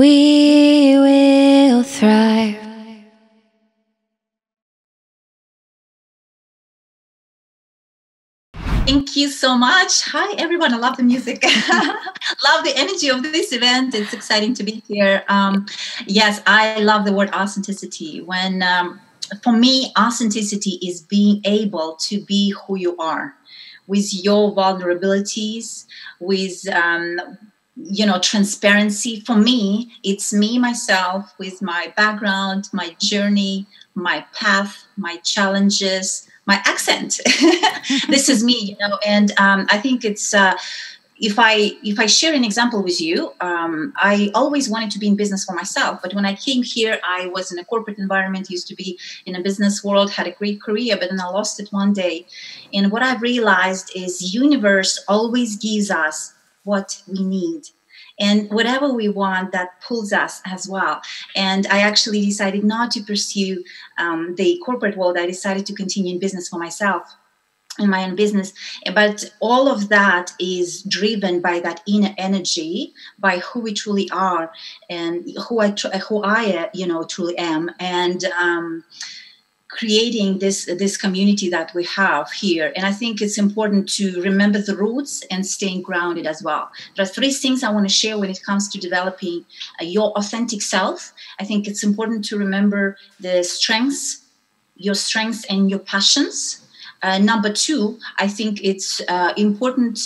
we will thrive. Thank you so much. Hi, everyone. I love the music. love the energy of this event. It's exciting to be here. Um, yes, I love the word authenticity. When, um, for me, authenticity is being able to be who you are with your vulnerabilities, with um, you know transparency. For me it's me myself with my background my journey my path my challenges my accent. This is me you know and um, i think it's uh, if i if i share an example with you um, i always wanted to be in business for myself but when i came here i was in a corporate environment used to be in a business world had a great career but then i lost it one day. And what i've realized is universe always gives us what we need. And whatever we want that pulls us as well. And i actually decided not to pursue um, the corporate world. I decided to continue in business for myself in my own business. But all of that is driven by that inner energy by who we truly are and who i who i you know truly am. And um, creating this this community that we have here. And i think it's important to remember the roots and staying grounded as well. There are three things i want to share when it comes to developing uh, your authentic self. I think it's important to remember the strengths your strengths and your passions. Uh, number two i think it's uh, important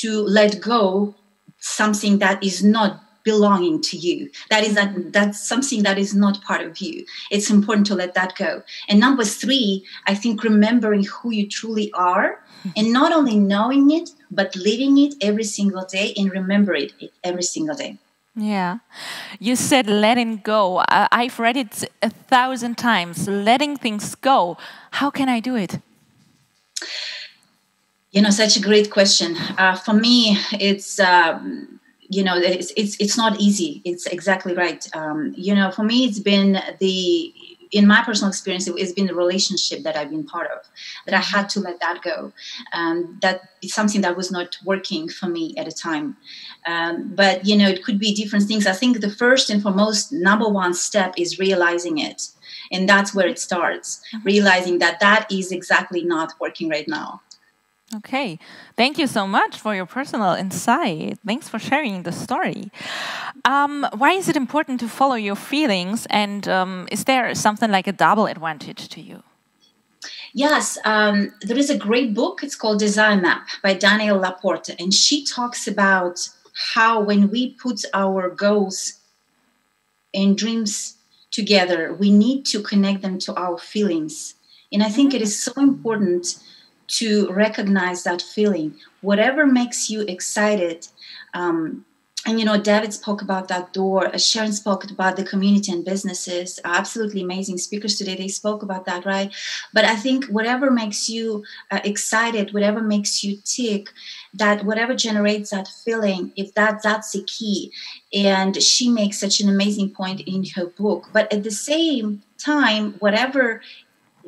to let go something that is not belonging to you that is that that's something that is not part of you it's important to let that go and number three i think remembering who you truly are and not only knowing it but living it every single day and remember it every single day yeah. You said letting go. Uh, I've read it a thousand times. Letting things go. How can I do it? You know, such a great question. Uh, for me, it's um, you know it's, it's it's not easy. It's exactly right. Um, you know for me it's been the in my personal experience it's been the relationship that i've been part of that i had to let that go. Um, that is something that was not working for me at a time. Um, but you know it could be different things. I think the first and foremost number one step is realizing it. And that's where it starts mm-hmm. realizing that that is exactly not working right now Okay, thank you so much for your personal insight. Thanks for sharing the story. Um, why is it important to follow your feelings, and um, is there something like a double advantage to you? Yes, um, there is a great book. It's called Desire Map by Danielle Laporte, and she talks about how when we put our goals and dreams together, we need to connect them to our feelings. And I think it is so important to recognize that feeling. Whatever makes you excited. Um, and you know, David spoke about that door. Uh, Sharon spoke about the community and businesses. Absolutely amazing speakers today. They spoke about that, right? But I think whatever makes you uh, excited, whatever makes you tick, that whatever generates that feeling, if that that's the key. And she makes such an amazing point in her book. But at the same time, whatever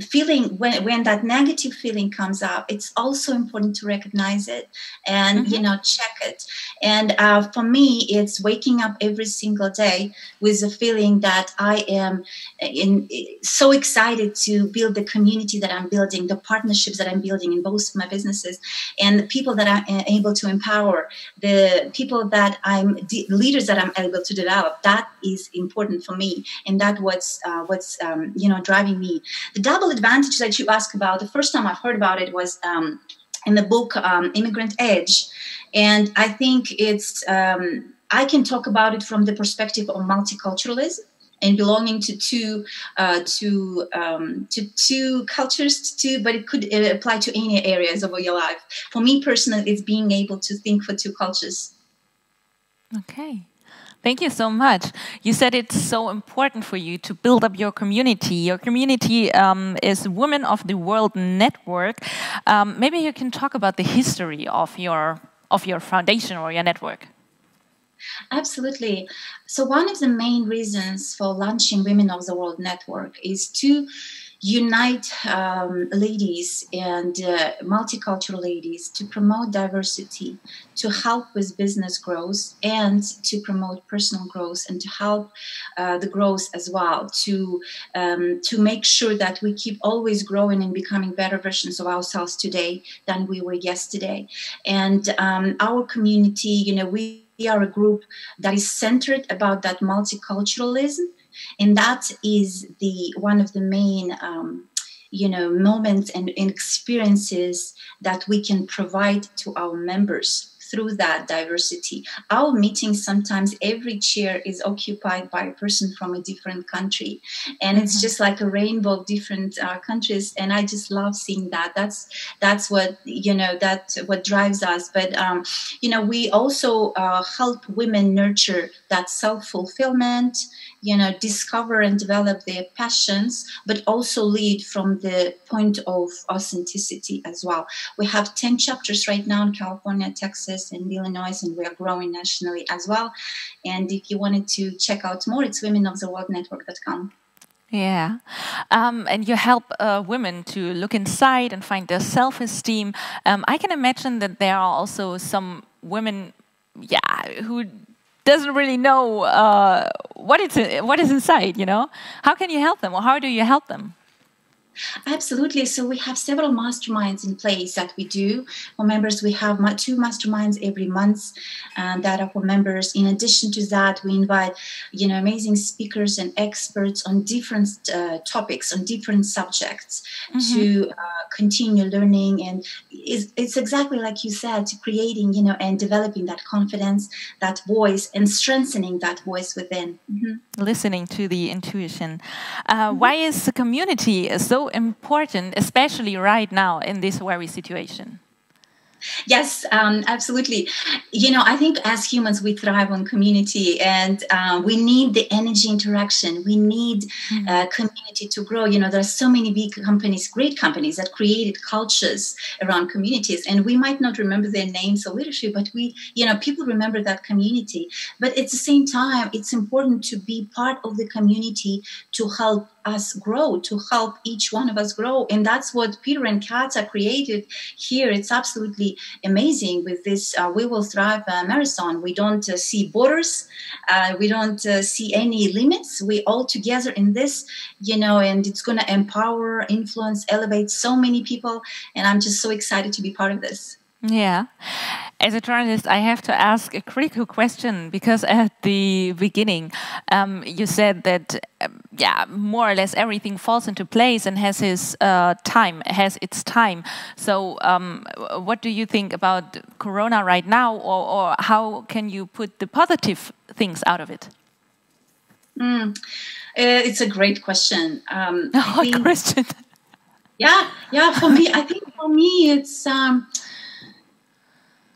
feeling when when that negative feeling comes up it's also important to recognize it and mm-hmm. you know check it. And uh, for me it's waking up every single day with a feeling that i am in so excited to build the community that i'm building the partnerships that i'm building in both of my businesses and the people that i'm uh, able to empower the people that i'm the leaders that i'm able to develop. That is important for me and that what's uh, what's um, you know driving me. The double advantage that you ask about, the first time I've heard about it was um, in the book um, Immigrant Edge. And I think it's, um, I can talk about it from the perspective of multiculturalism and belonging to two uh, to um, to two cultures too, but it could apply to any areas of your life. For me personally, it's being able to think for two cultures. Okay. Thank you so much. You said it's so important for you to build up your community. Your community um, is Women of the World Network. Um, maybe you can talk about the history of your of your foundation or your network. Absolutely. So one of the main reasons for launching Women of the World Network is to unite um, ladies and uh, multicultural ladies to promote diversity, to help with business growth, and to promote personal growth, and to help uh, the growth as well. To um, to make sure that we keep always growing and becoming better versions of ourselves today than we were yesterday. And um, our community, you know, we are a group that is centered about that multiculturalism and that is the one of the main um, you know moments and, and experiences that we can provide to our members through that diversity. Our meetings sometimes every chair is occupied by a person from a different country, and it's mm-hmm. just like a rainbow of different uh, countries. And I just love seeing that. That's that's what you know that what drives us. But um, you know we also uh, help women nurture that self fulfillment you know discover and develop their passions but also lead from the point of authenticity as well we have 10 chapters right now in california texas and illinois and we are growing nationally as well and if you wanted to check out more it's womenoftheworldnetwork.com yeah. Um, and you help uh, women to look inside and find their self esteem. Um, I can imagine that there are also some women, yeah, who doesn't really know uh, what it's what is inside. You know, how can you help them, or how do you help them? Absolutely. So we have several masterminds in place that we do for members. We have two masterminds every month and that are for members. In addition to that, we invite you know amazing speakers and experts on different uh, topics on different subjects mm-hmm. to uh, continue learning. And it's, it's exactly like you said, creating you know and developing that confidence, that voice, and strengthening that voice within. Mm-hmm. Listening to the intuition. Uh, mm-hmm. Why is the community so important, especially right now in this very situation? Yes, um, absolutely. You know, I think as humans, we thrive on community and uh, we need the energy interaction. We need mm-hmm. uh, community to grow. You know, there are so many big companies, great companies that created cultures around communities. And we might not remember their names or leadership, but we, you know, people remember that community. But at the same time, it's important to be part of the community to help us grow, to help each one of us grow. And that's what Peter and Kata created here. It's absolutely amazing with this uh, We Will Thrive uh, marathon. We don't uh, see borders, uh, we don't uh, see any limits. We all together in this, you know, and it's going to empower, influence, elevate so many people. And I'm just so excited to be part of this. Yeah. As a journalist, I have to ask a critical question because at the beginning, um, you said that, um, yeah, more or less everything falls into place and has its uh, time, has its time. So, um, what do you think about Corona right now, or, or, how can you put the positive things out of it? Mm. Uh, it's a great question. Um, oh, question. Yeah, yeah. For me, I think for me, it's.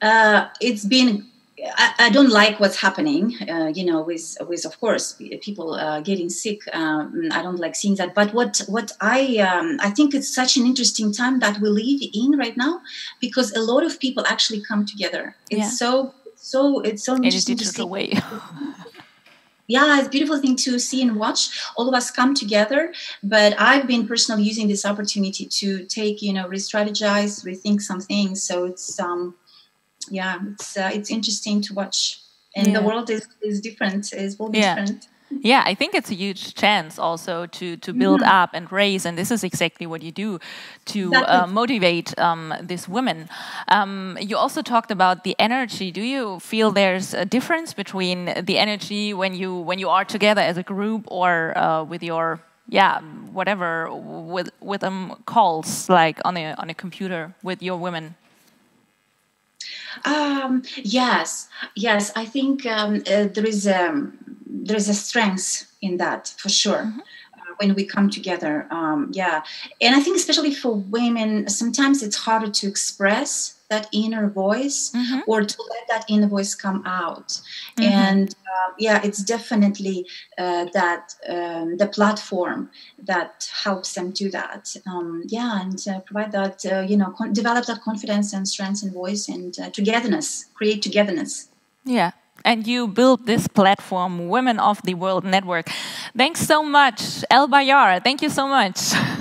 Uh, it's been I, I, don't like what's happening, uh, you know, with with of course people uh, getting sick. Um, I don't like seeing that. But what what I um, I think it's such an interesting time that we live in right now because a lot of people actually come together. It's yeah. so so it's so interesting to see. way. yeah, it's a beautiful thing to see and watch. All of us come together. But I've been personally using this opportunity to take, you know, re-strategize, rethink some things. So it's um yeah, it's uh, it's interesting to watch. And yeah. the world is, is different. Is will be yeah. different. Yeah, I think it's a huge chance also to to build mm -hmm. up and raise, and this is exactly what you do to exactly. uh, motivate um, these women. Um, you also talked about the energy. Do you feel there's a difference between the energy when you when you are together as a group or uh, with your yeah whatever with with um, calls like on a on a computer with your women? Um, yes, yes. I think um, uh, there is a there is a strength in that for sure. Mm-hmm. Uh, when we come together, um, yeah, and I think especially for women, sometimes it's harder to express that inner voice mm-hmm. or to let that inner voice come out. Mm-hmm. and uh, yeah it's definitely uh, that um, the platform that helps them do that. Um, yeah and uh, provide that uh, you know con- develop that confidence and strength and voice and uh, togetherness create togetherness. Yeah. And you built this platform women of the world network. Thanks so much. Elle Ballard thank you so much